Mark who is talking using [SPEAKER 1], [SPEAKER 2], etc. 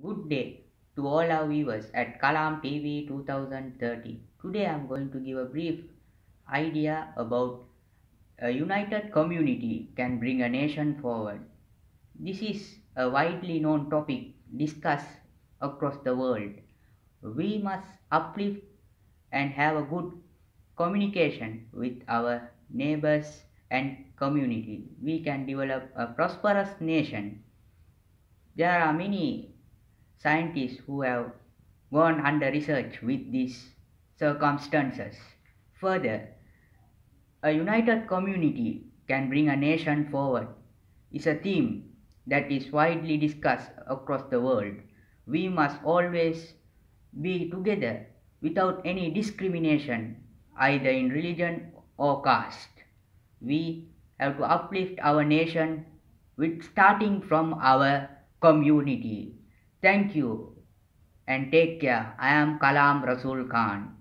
[SPEAKER 1] Good day to all our viewers at Kalam TV 2030. Today I am going to give a brief idea about a united community can bring a nation forward. This is a widely known topic discussed across the world. We must uplift and have a good communication with our neighbors and community. We can develop a prosperous nation. There are many scientists who have gone under research with these circumstances. Further, a united community can bring a nation forward is a theme that is widely discussed across the world. We must always be together without any discrimination either in religion or caste. We have to uplift our nation with starting from our community. Thank you and take care. I am Kalam Rasul Khan.